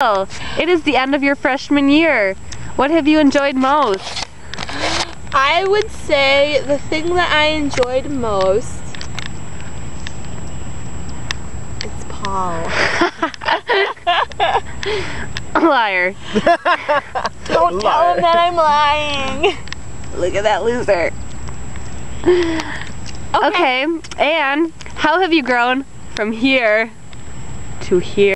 It is the end of your freshman year. What have you enjoyed most? I would say the thing that I enjoyed most is Paul. Liar. Don't tell him that I'm lying. Look at that loser. Okay. and how have you grown from here to here?